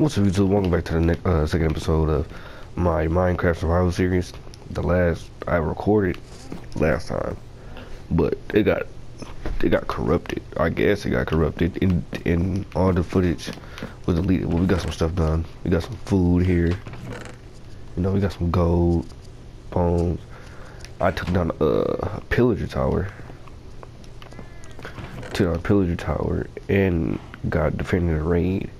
What's up YouTube? Welcome back to the next, uh, second episode of my Minecraft Survival Series. The last I recorded last time, but it got it got corrupted. I guess it got corrupted and in all the footage was deleted. Well, we got some stuff done. We got some food here. You know, we got some gold, bones. I took down a pillager tower. Took down a pillager tower and got defending the raid.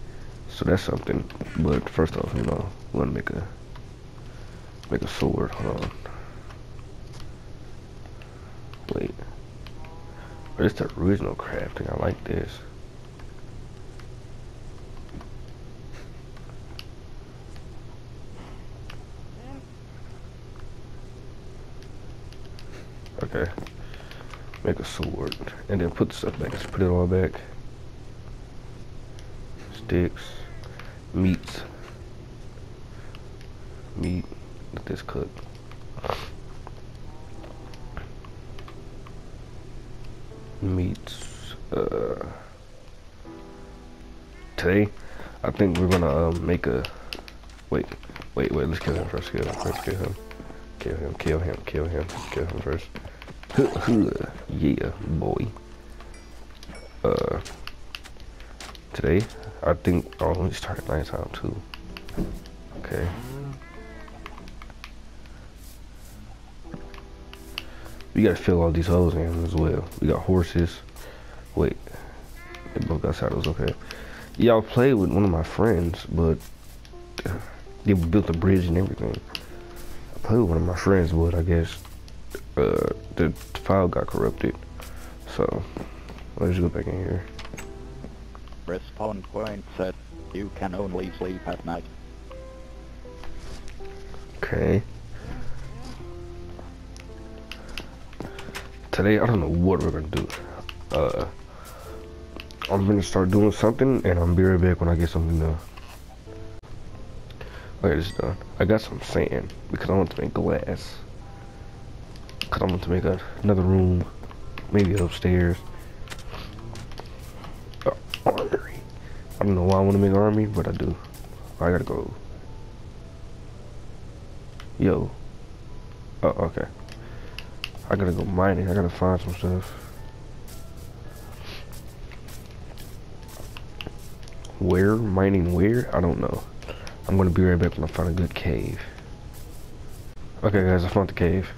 So that's something. But first off, you know, we want to make a make a sword. Hold on. Wait. But it's the original crafting. I like this. Okay. Make a sword. And then put the stuff back. Just put it all back. Sticks. Meats. Meat. Let this cook. Meats. Uh, today, I think we're gonna um, make a. Wait, wait, wait. Let's kill him first. Kill him first. Kill him. Kill him. Kill him. Kill him. Kill him first. yeah, boy. Uh, today, I think. Oh, let me start at nighttime too. Okay. We gotta fill all these holes in as well. We got horses. Wait, they both got saddles. Okay. I played with one of my friends, but they built a bridge and everything. I played with one of my friends, but I guess uh, the file got corrupted. So let's go back in here. Respawn point said You can only sleep at night. Okay. Today, I don't know what we're gonna do. Uh, I'm gonna start doing something, and I'm be right back when I get something done. Okay, is done. I got some sand because I want to make glass. Cause I want to make a, another room, maybe upstairs. Uh, armory. I don't know why I want to make army, but I do. I gotta go. Yo. Oh, okay. I gotta go mining. I gotta find some stuff. Where? Mining where? I don't know. I'm gonna be right back when I find a good cave. Okay guys, I found the cave.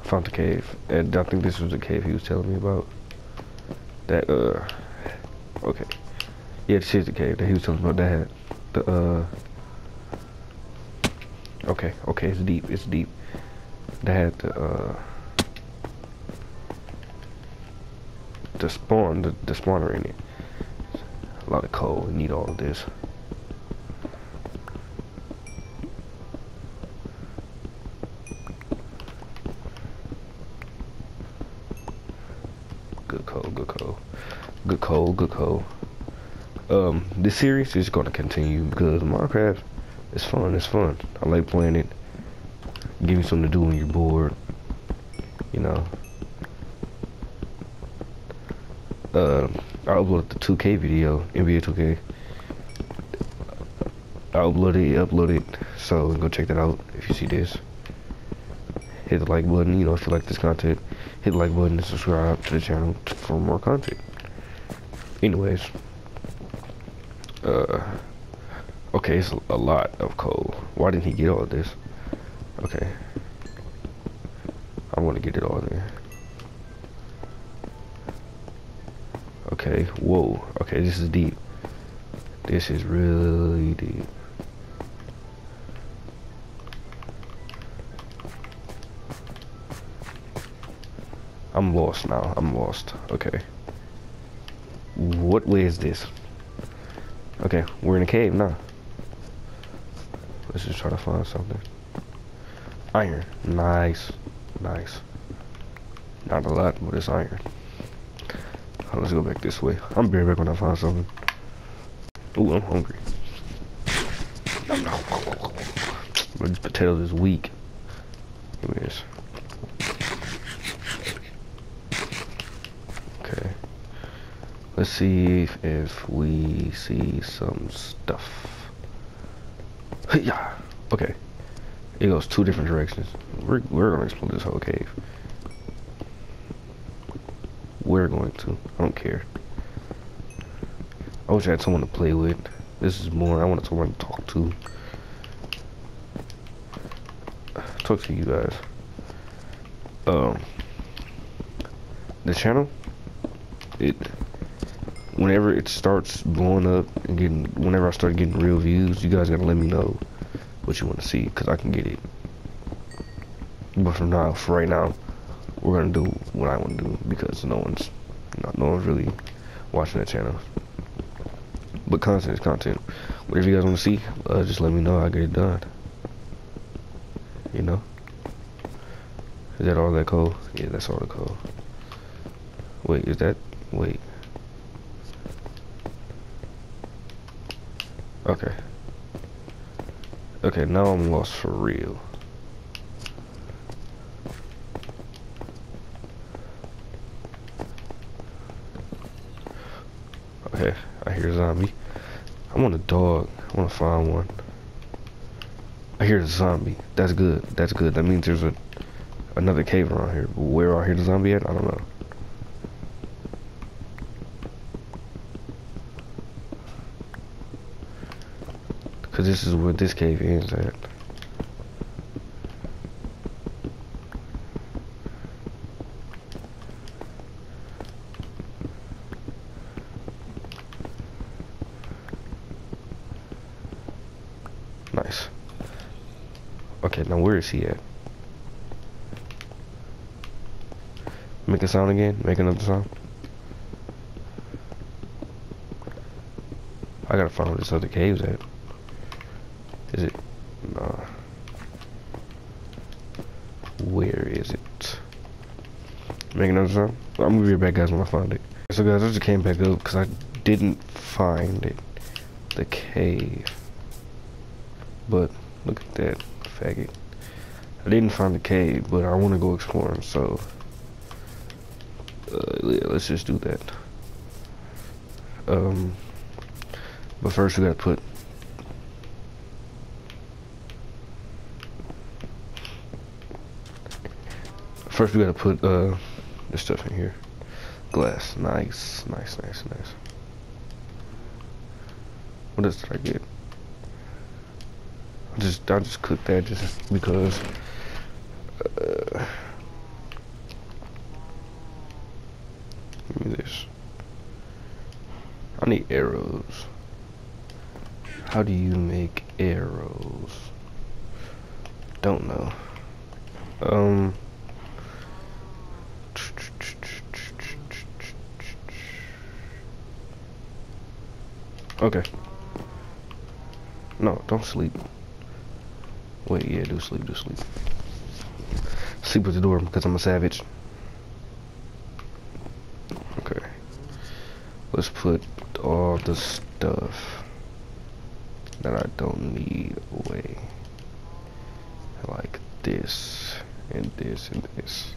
I found the cave. And I think this was the cave he was telling me about. That, uh... Okay. Yeah, is the that he was telling me about. That the, uh... Okay, okay, it's deep, it's deep. They had the, uh, the spawn, the, the spawner in it. A lot of coal, need all of this. Good coal, good coal. Good coal, good coal. Um, this series is gonna continue because Minecraft is fun, it's fun. I like playing it. Give you something to do when you're bored. You know. Uh, I uploaded the 2K video, NBA 2K. I uploaded it, uploaded it. So go check that out if you see this. Hit the like button, you know, if you like this content. Hit the like button and subscribe to the channel for more content. Anyways. Uh Okay, it's a lot of coal. Why didn't he get all this? Okay. I want to get it all there. Okay, whoa. Okay, this is deep. This is really deep. I'm lost now. I'm lost. Okay. What way is this? Okay, we're in a cave now. Let's just try to find something. Iron. Nice. Nice. Not a lot, but it's iron. let's go back this way. I'm be back when I find something. Ooh, I'm hungry. But this potato is weak. Give me this. Let's see if, we see some stuff. Yeah. Okay. It goes two different directions. We're we're gonna explore this whole cave. We're going to. I don't care. I wish I had someone to play with. This is more. I wanted someone to talk to. Talk to you guys. Um. The channel. It. Whenever it starts blowing up and getting, whenever I start getting real views, you guys gotta let me know what you want to see, cause I can get it. But for now, for right now, we're gonna do what I want to do because no one's, not, no one's really watching that channel. But content is content. Whatever you guys want to see, uh, just let me know. I get it done. You know. Is that all that code? Yeah, that's all the code. Wait, is that? Wait. Okay. Okay, now I'm lost for real. Okay, I hear a zombie. I want a dog. I want to find one. I hear a zombie. That's good. That's good. That means there's a another cave around here. Where I hear the zombie at, I don't know. Cause this is where this cave ends at. Nice. Okay, now where is he at? Make a sound again? Make another sound? I gotta find where this other cave's at. Is it? Nah. Where is it? Make another sound? I'm gonna be back, guys, when I find it. So, guys, I just came back up because I didn't find it. The cave. But, look at that, faggot. I didn't find the cave, but I want to go exploring, so... Uh, let's just do that. Um... But first we gotta put First we gotta put uh this stuff in here. Glass. Nice, nice, nice, nice. What else did I get? I just I just cooked that just because uh, give me this. I need arrows. How do you make arrows? Don't know. Um Okay. No, don't sleep. Wait, yeah, do sleep, do sleep. Sleep with the door because I'm a savage. Okay. Let's put all the stuff that I don't need away. Like this, and this, and this,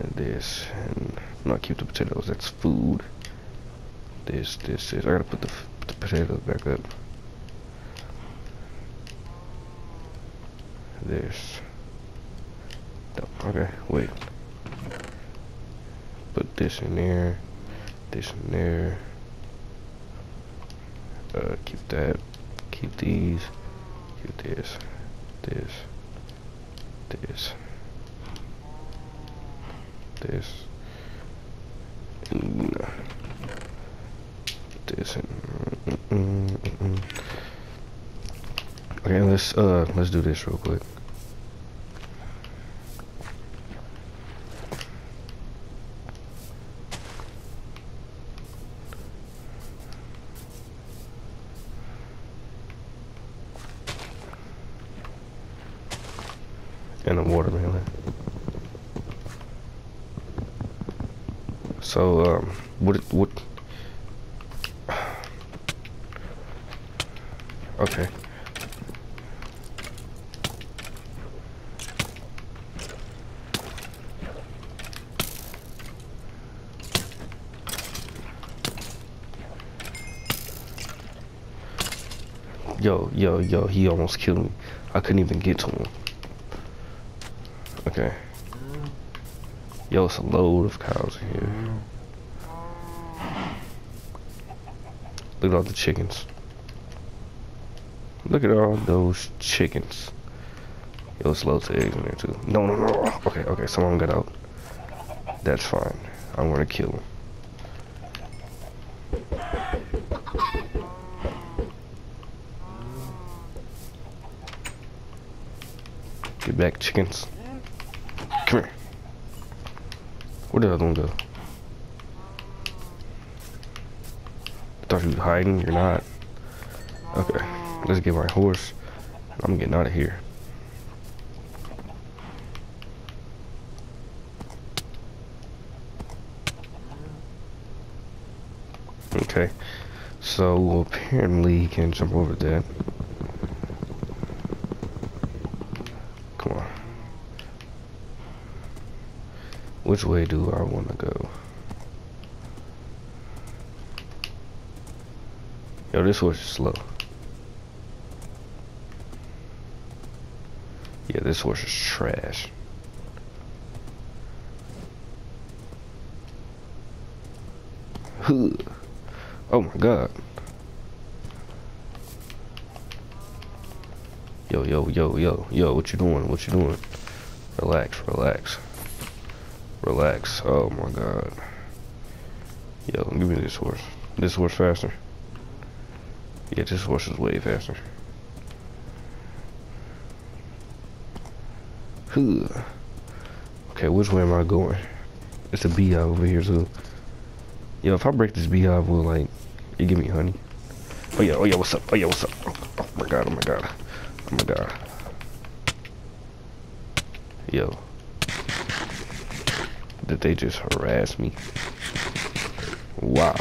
and this, and not keep the potatoes, that's food. This, this, this. I gotta put the, the potatoes back up. This. Okay, wait. Put this in there. This in there. Uh, keep that. Keep these. Keep this. This. This. This. Let's uh let's do this real quick. And a watermelon. So um what what Okay. Yo, yo, he almost killed me. I couldn't even get to him. Okay. Yo, it's a load of cows here. Look at all the chickens. Look at all those chickens. Yo, it's loads of eggs in there too. No, no, no. Okay, okay, someone got out. That's fine. I'm gonna kill him. Back, chickens. Come here. Where did the other one go? I thought you was hiding. You're not. Okay. Let's get my horse. I'm getting out of here. Okay. So apparently he can jump over that. Which way do I want to go? Yo, this horse is slow. Yeah, this horse is trash. Huh. Oh my god. Yo, yo, yo, yo, yo, what you doing? What you doing? Relax, relax. Relax. Oh my god. Yo, give me this horse. This horse faster. Yeah, this horse is way faster. Huh. Okay, which way am I going? It's a beehive over here too. Yo, if I break this beehive, will like it give me honey? Oh yeah, oh yeah, what's up? Oh yeah, what's up? Oh, oh my god, oh my god, oh my god. Yo, did they just harass me? Wow.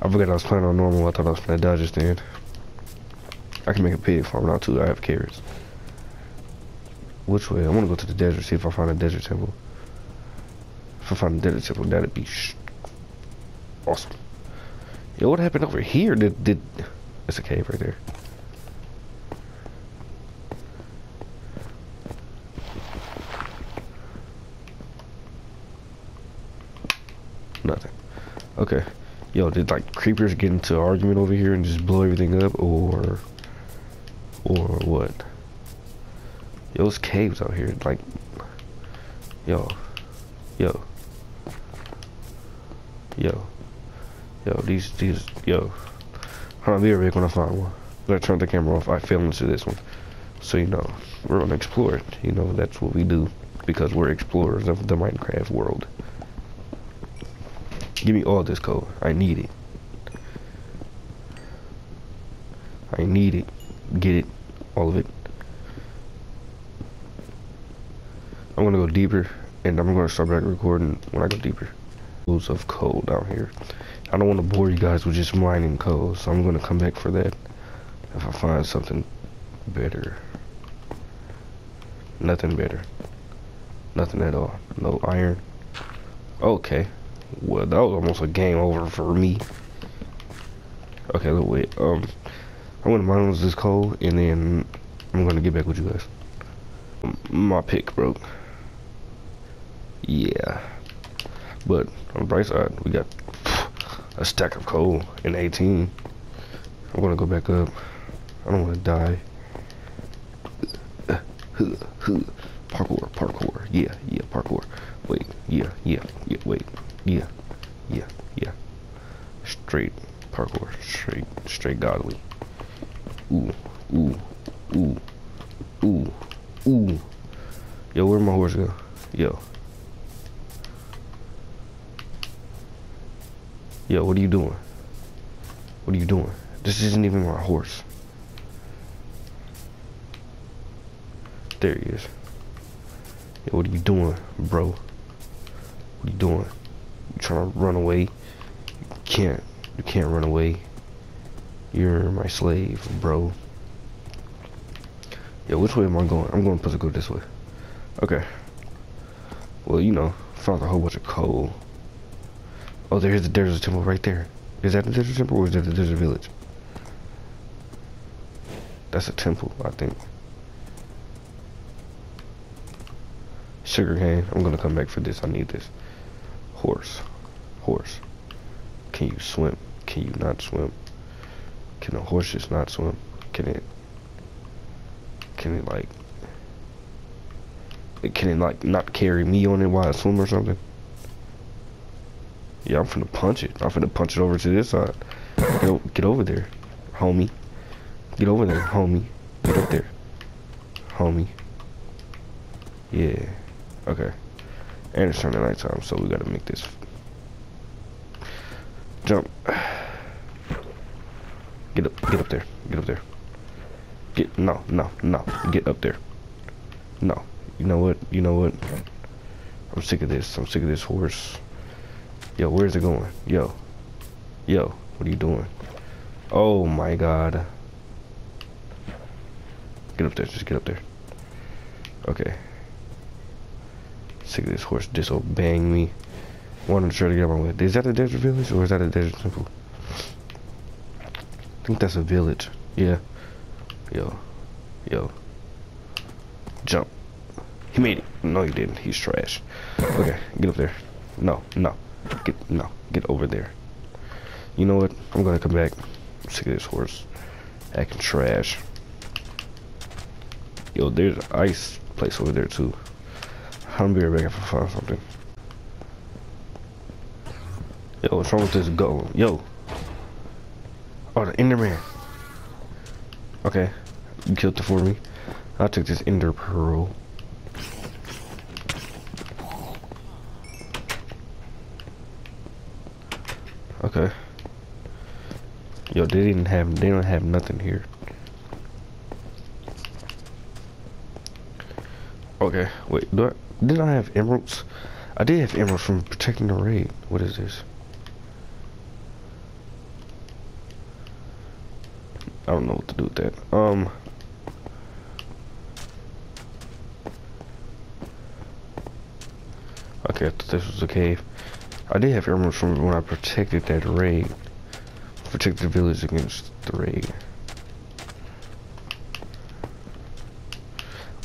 I forgot I was playing on normal. I thought I was playing Dodger stand. I can make a pig farm now too. I have carrots. Which way? I want to go to the desert, see if I find a desert temple. If I find a desert temple, that'd be awesome. Yo, what happened over here? Did did? It's a cave right there. Nothing. Okay. Yo, did like creepers get into an argument over here and just blow everything up, or or what? Yo, those caves out here, like, yo, yo, yo, yo, these, these, yo. I'll be right when I find one. Gotta turn the camera off. I fell into this one, so you know we're gonna explore it. You know that's what we do because we're explorers of the Minecraft world. Give me all this code. I need it. I need it. Get it. All of it. I'm gonna go deeper and I'm gonna start back recording when I go deeper. Loads of code down here. I don't want to bore you guys with just mining code, so I'm gonna come back for that if I find something better. Nothing better. Nothing at all. No iron. Okay. Well, that was almost a game over for me. Okay, look, wait. Um, I'm gonna mine this coal, and then I'm gonna get back with you guys. My pick broke. Yeah. But on the bright side, we got a stack of coal in 18. I'm gonna go back up. I don't wanna die. Parkour, parkour. Yeah, yeah, parkour. Wait, yeah, yeah, yeah, wait. Yeah, yeah, yeah. Straight parkour, straight, straight godly. Ooh, ooh, ooh, ooh, ooh. Yo, where'd my horse go? Yo. Yo, what are you doing? What are you doing? This isn't even my horse. There he is. Yo, what are you doing, bro? What are you doing? Trying to run away? You can't. You can't run away. You're my slave, bro. Yo, which way am I going? I'm going to go this way. Okay. Well, you know, found a whole bunch of coal. Oh, there's the a temple right there. Is that the desert temple or is that the desert village? That's a temple, I think. Sugar cane. I'm gonna come back for this. I need this. Horse. Horse. Can you swim? Can you not swim? Can a horse just not swim? Can it? Can it like? Can it like not carry me on it while I swim or something? Yeah, I'm finna punch it. I'm finna punch it over to this side. Get, get over there, homie. Get over there, homie. Get up there, homie. Yeah. Okay. And it's turning nighttime, so we gotta make this jump. Get up, get up there, get up there. Get, no, no, no, get up there. No, you know what, you know what? I'm sick of this, I'm sick of this horse. Yo, where's it going? Yo. Yo, what are you doing? Oh my god. Get up there, just get up there. Okay. Sick of this horse disobeying me. Wanted to try to get on with. Is that a desert village or is that a desert temple? I think that's a village. Yeah. Yo. Yo. Jump. He made it. No, he didn't. He's trash. Okay, get up there. No, no. Get no, get over there. You know what? I'm gonna come back. I'm sick of this horse acting trash. Yo, there's an ice place over there too. I'm be right back if I find something. Yo, what's wrong with this golem? Yo. Oh, the Enderman. Okay, you killed it for me. I took this Ender Pearl. Okay. Yo, they didn't have, they don't have nothing here. Okay, wait, do I, did I have emeralds? I did have emeralds from protecting the raid. What is this? I don't know what to do with that. Um. Okay, I thought this was a cave. I did have emeralds from when I protected that raid. Protected the village against the raid.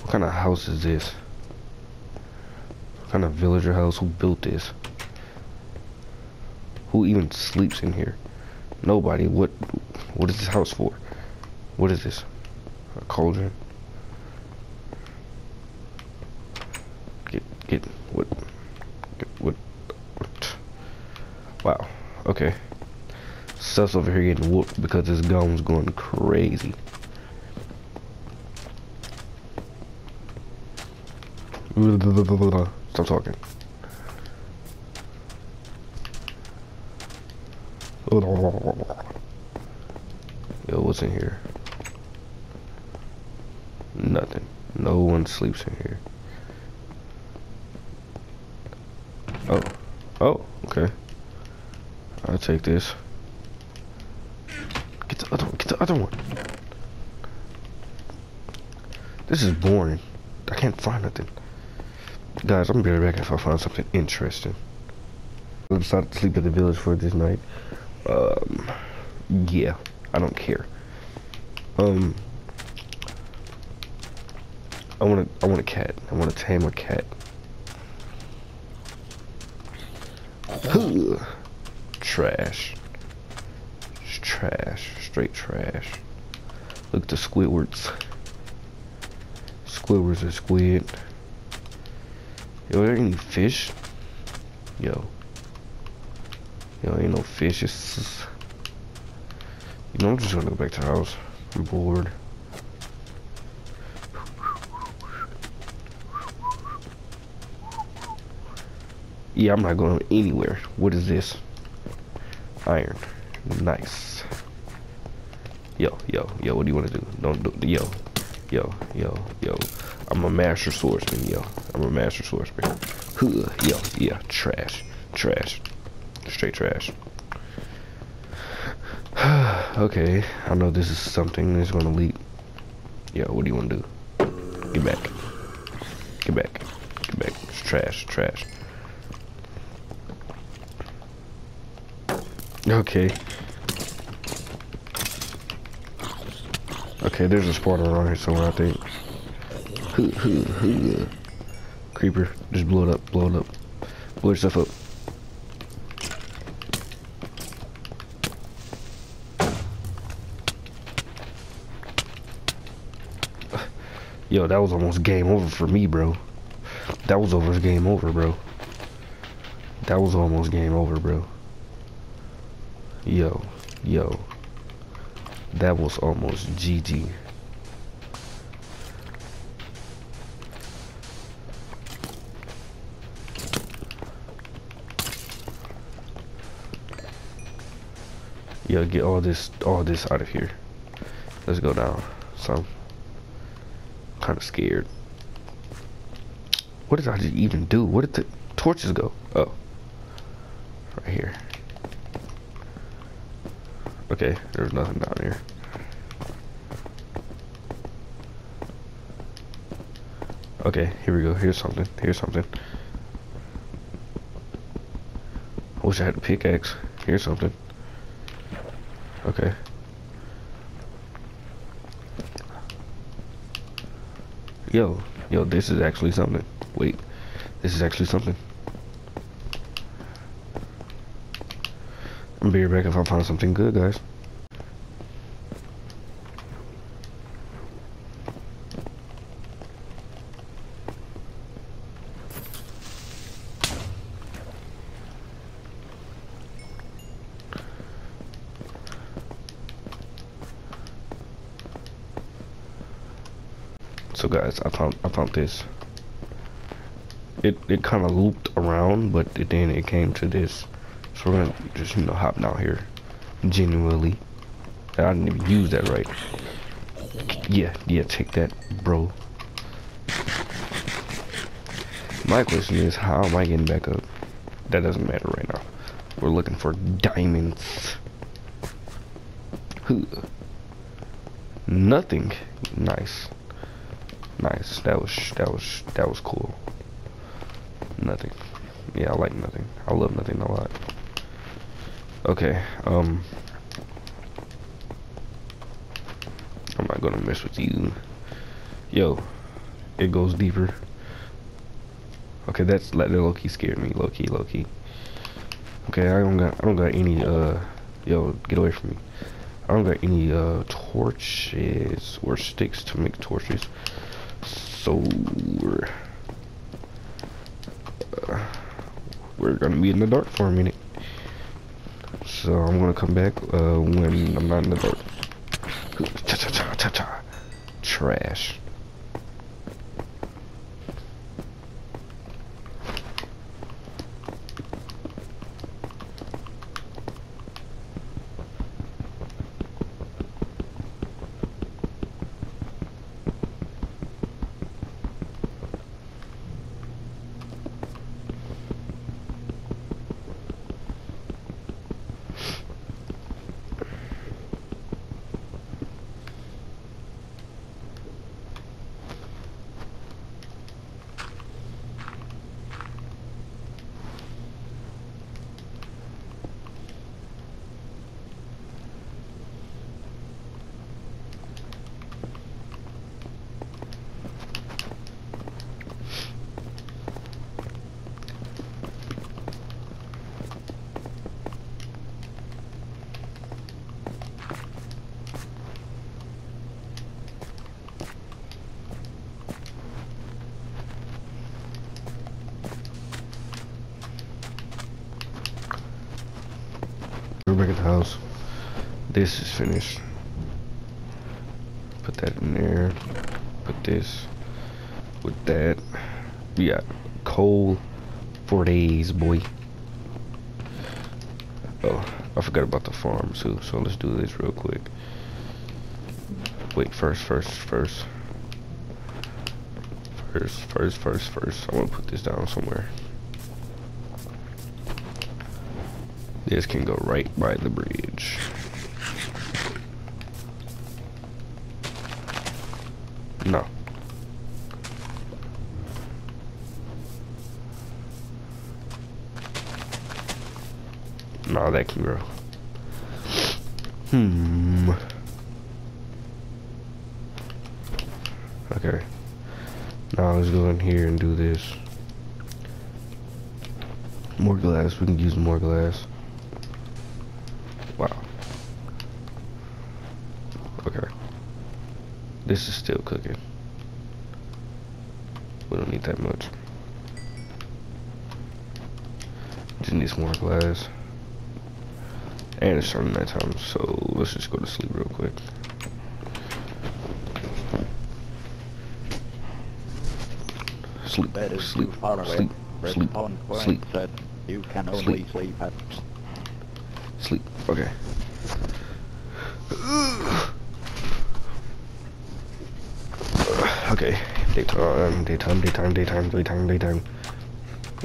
What kind of house is this? Kind of villager house? Who built this? Who even sleeps in here? Nobody. What? What is this house for? What is this? A cauldron? Get, get, what? Get, what? what? Wow. Okay. Stuff's over here getting whooped because this gum's going crazy. Stop talking. Yo, what's in here? Nothing. No one sleeps in here. Oh. Oh, okay. I'll take this. Get the other one. Get the other one. This is boring. I can't find nothing. Guys, I'm gonna be back if I find something interesting. I decided to sleep at the village for this night. Um, yeah, I don't care. Um, I want to. I want a cat. I want to tame a cat. trash. It's trash. Straight trash. Look at the Squidwards. Squidwards are squid. Yo, there any fish? Yo. Yo, ain't no fish. It's you know, I'm just gonna go back to the house. I'm bored. Yeah, I'm not going anywhere. What is this? Iron. Nice. Yo, yo, yo, what do you want to do? Don't do, yo, yo, yo, yo. I'm a master swordsman, yo. I'm a master swordsman. Huh, yo, yeah, trash, trash, straight trash. okay, I know this is something that's gonna leak. Yo, what do you want to do? Get back. Get back. Get back. It's trash, trash. Okay. Okay, there's a spawner around here somewhere, I think. Creeper, just blow it up, blow it up. Blow yourself up. Yo, that was almost game over for me, bro. That was almost game over, bro. That was almost game over, bro. Yo, yo. That was almost GG. Yo, get all this, all this out of here. Let's go down. So, kind of scared. What did I even do? Where did the torches go? Oh, right here. Okay, there's nothing down here. Okay, here we go. Here's something. Here's something. I wish I had a pickaxe. Here's something. Okay. Yo, yo, this is actually something. Wait, this is actually something. I'm be right back if I find something good, guys. Guys, I found I found this. It it kind of looped around, but it, then it came to this. So we're gonna just you know hop down here, genuinely. I didn't even use that right. Yeah, yeah, take that, bro. My question is, how am I getting back up? That doesn't matter right now. We're looking for diamonds. Nothing. Nice. Nice. That was that was that was cool. Nothing. Yeah, I like nothing. I love nothing a lot. Okay. Um. I'm not gonna mess with you. Yo, it goes deeper. Okay, that's that low key scared me. Low key, low key. Okay, I don't got I don't got any uh. Yo, get away from me. I don't got any uh torches or sticks to make torches so we're, uh, we're gonna be in the dark for a minute. So I'm gonna come back uh, when I'm not in the dark. Cha cha cha cha cha. Trash. We're back at the house. This is finished. Put that in there. Put this with that. We got coal for days, boy. Oh, I forgot about the farm too. So let's do this real quick. Wait, first, first, first. First, first, first, first. I want to put this down somewhere. This can go right by the bridge. No. No, that grow. Hmm. Okay. Now let's go in here and do this. More glass. We can use more glass. Wow. Okay. This is still cooking. We don't need that much. Just need some more glass. And it's starting night time, so let's just go to sleep real quick. Sleep, Bed is sleep, too far away. sleep, Chris sleep, sleep, said you can only Sleep. sleep at sleep. Okay. Okay, daytime, um, daytime, daytime, daytime, daytime, daytime.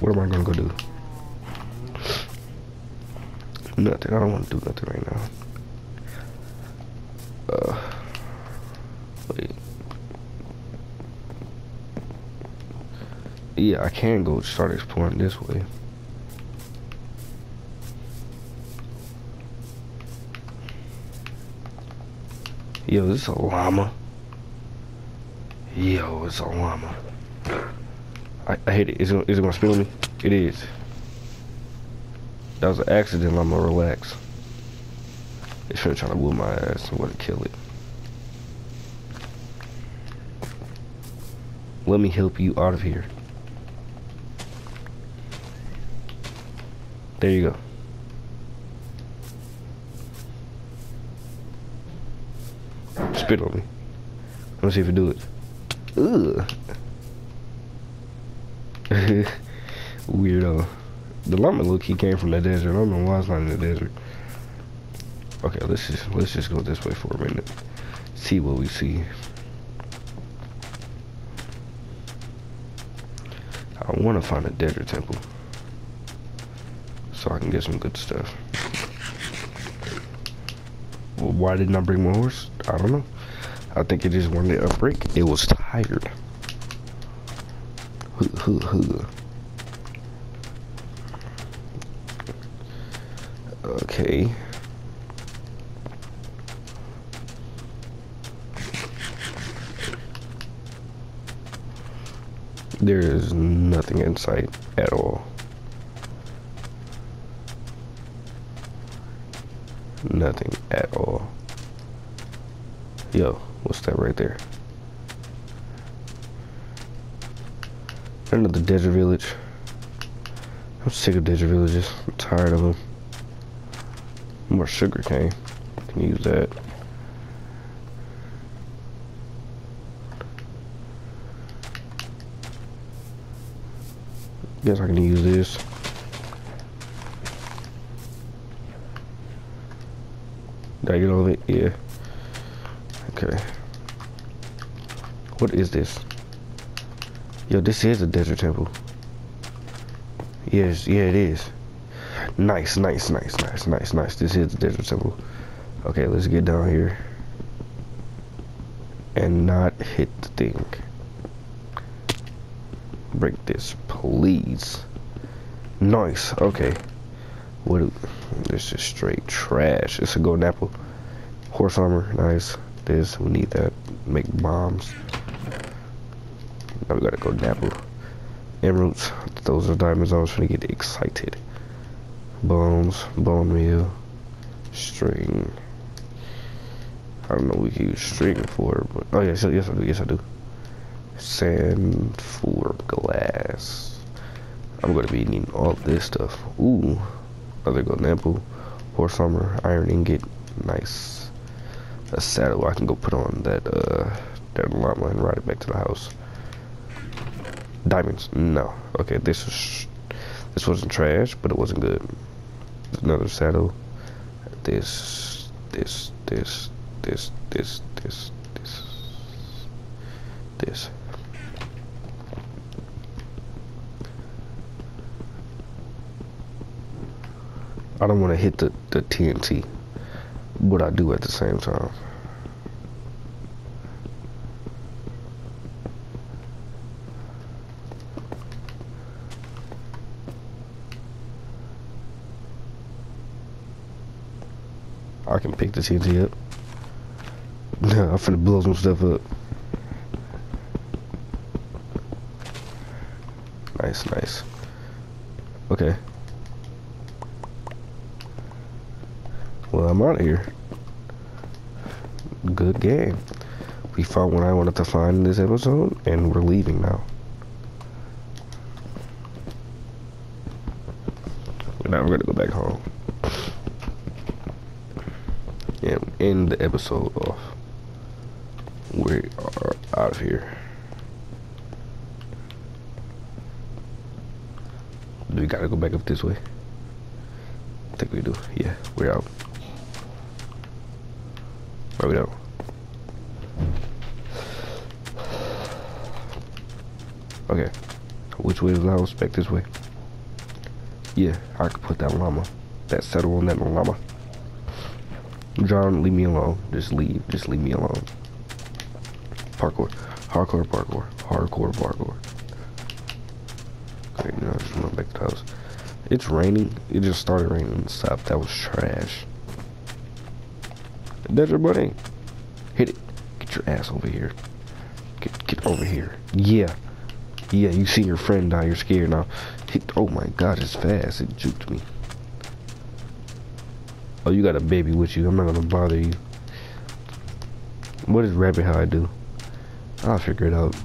What am I gonna go do? Nothing. I don't want to do nothing right now. Uh, wait. Yeah, I can go start exploring this way. Yo, this is a llama. Yo, it's a llama. I, I hate it. Is it, is it gonna spill me? It is. That was an accident. I'm gonna relax. It's finna try to whoop my ass. I'm gonna kill it. Let me help you out of here. There you go. Spit on me. Let's see if you do it. Ugh. Weirdo. The llama look he came from the desert. Why it's not in the desert. Okay, let's just let's just go this way for a minute. See what we see. I want to find a desert temple so I can get some good stuff. Well, why didn't I bring my horse? I don't know. I think it just wanted a break. It was tired. Huh, huh, huh. Okay. There is nothing in sight at all. Nothing at all. Yo, what's that right there? Another desert village. I'm sick of desert villages. I'm tired of them. More sugar cane. Can use that. Guess I can use this. Did I get all of it? Yeah. Okay. What is this? Yo, this is a desert temple. Yes, yeah, it is. Nice, nice, nice, nice, nice, nice. This is the desert temple. Okay, let's get down here. And not hit the thing. Break this, please. Nice, okay. What, this is straight trash. It's a golden apple. Horse armor, nice. This, we need that. Make bombs. Now we gotta go apple. Emeralds, those are diamonds. I was gonna get excited. Bones, bone meal, string. I don't know what we can use string for, but oh yes, yes I do, yes I do. Sand for glass. I'm gonna be needing all this stuff. Ooh, other golden apple, horse armor, iron ingot, nice. A saddle I can go put on that uh that llama and ride it back to the house. Diamonds, no. Okay, this was this wasn't trash, but it wasn't good. Another saddle. This, this, this, this, this, this, this, this. I don't want to hit the, the TNT, but I do at the same time. I can pick the TNT up. I'm finna blow some stuff up. Nice, nice. Okay. Well, I'm out of here. Good game. We found what I wanted to find in this episode, and we're leaving now. Now we're gonna go back home. And end the episode off. We are out of here. Do we gotta go back up this way? I think we do. Yeah, we're out. Or we don't. Okay. Which way is the house? Back this way. Yeah, I could put that llama. That settle on that llama. John, leave me alone. Just leave. Just leave me alone. Parkour. Hardcore parkour. Hardcore parkour. Okay, now just run back to the house. It's raining. It just started raining and stopped. That was trash. That's your buddy. Hit it. Get your ass over here. Get get over here. Yeah. Yeah, you see your friend die, you're scared now. Hit, oh my god, it's fast. It juked me. Oh, you got a baby with you. I'm not gonna bother you. What does rabbit hide do? I'll figure it out.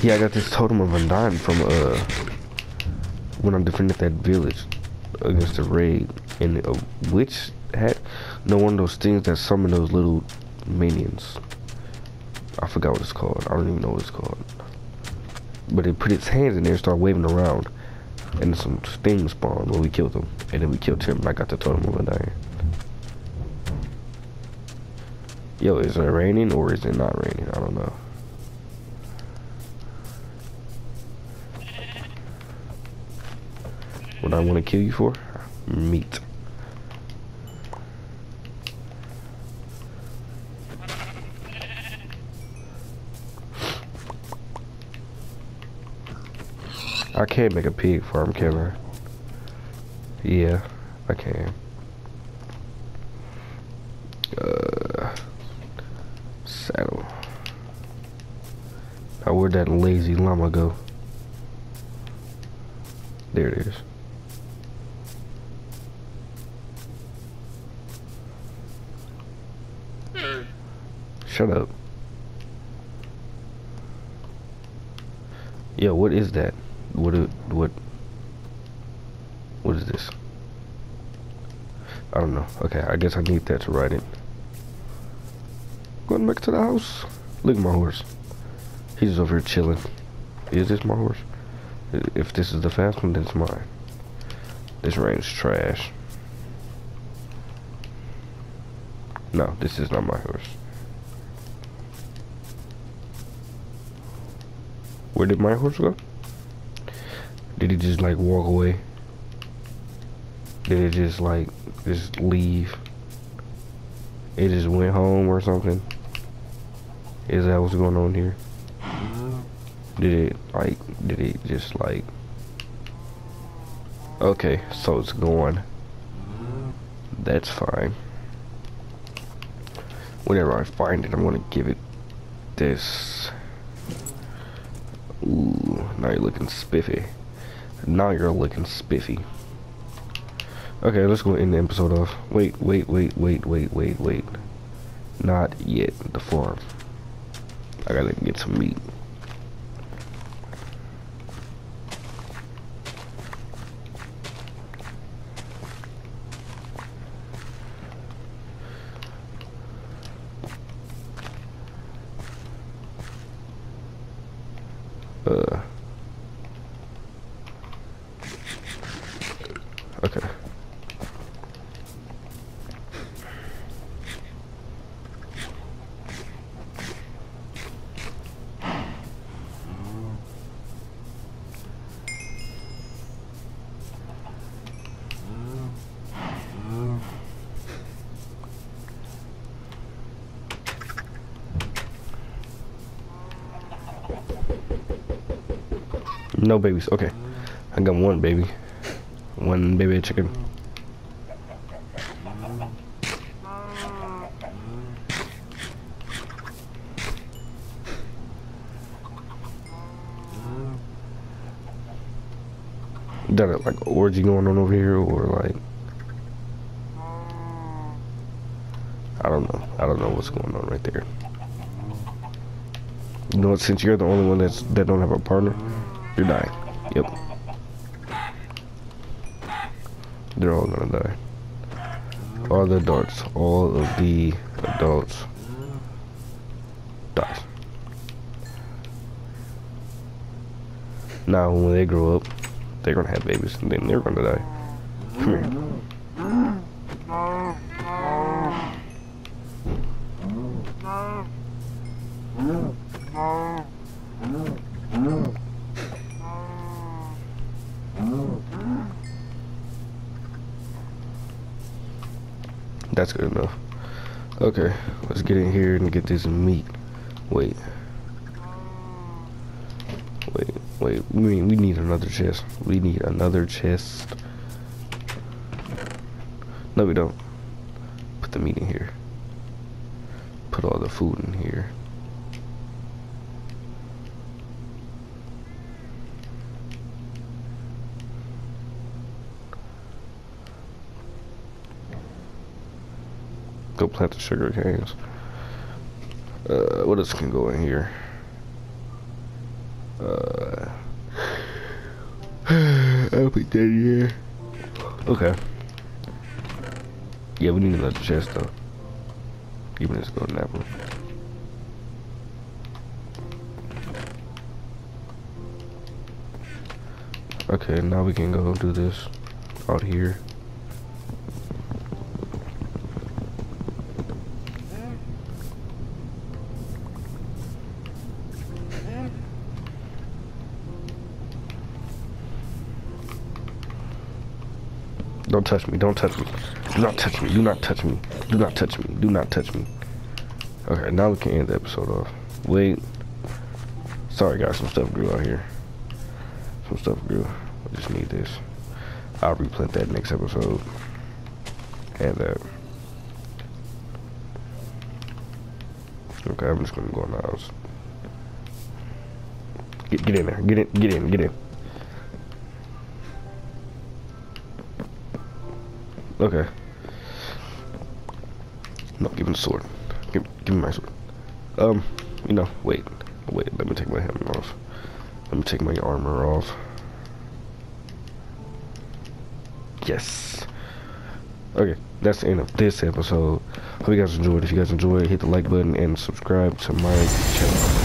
Yeah, I got this totem of Undying from uh when I defended that village against the raid, and a witch had no one of those things that summon those little minions. I forgot what it's called. I don't even know what it's called. But it put its hands in there and started waving around. And some things spawned when we killed them. And then we killed him and I got the totem of Undying. Yo, is it raining or is it not raining? I don't know. What I want to kill you for? Meat. I can't make a pig farm, can I? Yeah, I can. Uh, saddle. Now where'd that lazy llama go? There it is. Shut up. Yo, what is that? What do, what what is this? I don't know. Okay, I guess I need that to ride it. Going back to the house. Look at my horse. He's over here chilling. Is this my horse? If this is the fast one, then it's mine. This rain's trash. No, this is not my horse. Where did my horse go? Did he just like walk away? Did it just like just leave? It just went home or something? Is that what's going on here? Mm-hmm. Did it like did it just like Okay, so it's gone. Mm-hmm. That's fine. Whenever I find it, I'm gonna give it this. Ooh, now you're looking spiffy. Now you're looking spiffy. Okay, let's go end the episode off. Wait, wait, wait, wait, wait, wait, wait. Not yet. The farm. I gotta get some meat. Uh. Okay. No babies. Okay. I got one baby. One baby chicken. Done it like orgy going on over here or like I don't know. I don't know what's going on right there. You know what? Since you're the only one that's that don't have a partner, you're dying. Yep. They're all gonna die. All the adults, all of the adults die. Now, when they grow up, they're gonna have babies, and then they're gonna die. Come here. That's good enough. Okay, let's get in here and get this meat. Wait. Wait, wait, we mean we need another chest. We need another chest. No, we don't. Put the meat in here. Put all the food in here. Go plant the sugar canes. Uh, what else can go in here? Uh, I'll put in here. Okay. Yeah, we need another chest though. Me this golden apple. Okay, now we can go do this out here. Don't touch me. Don't touch me. Do not touch me. Do not touch me. Do not touch me. Do not touch me. Okay, now we can end the episode off. Wait. Sorry, guys. Some stuff grew out here. Some stuff grew. I just need this. I'll replant that next episode. And that. Okay, I'm just gonna go in the house. Get, get in there. Get in. Get in. Get in. Okay. No, give him the sword. Give, give me my sword. Um, you know, wait. Wait, let me take my helmet off. Let me take my armor off. Yes. Okay, that's the end of this episode. Hope you guys enjoyed. If you guys enjoyed, hit the like button and subscribe to my channel.